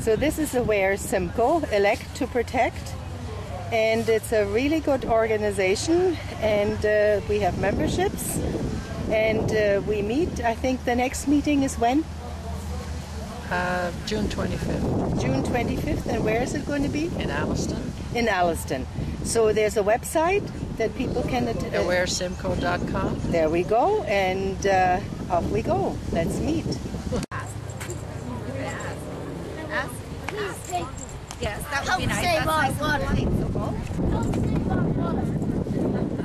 So this is Aware Simcoe, Elect to Protect. And it's a really good organization and uh, we have memberships and uh, we meet. I think the next meeting is when? Uh, June 25th June 25th. And where is it going to be? in Alliston. In Alliston. So there's a website that people can attend. AwareSimcoe.com. There we go, and uh, off we go. Let's meet. Yes, that would be nice. save That's our nice water. light.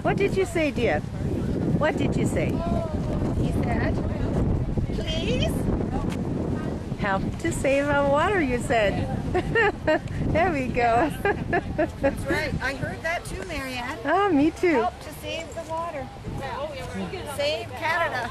What did you say, dear? What did you say? He said, please. Help to save our water, you said. there we go. That's right. I heard that too, Marianne. oh, me too. Help to save the water. Save Canada.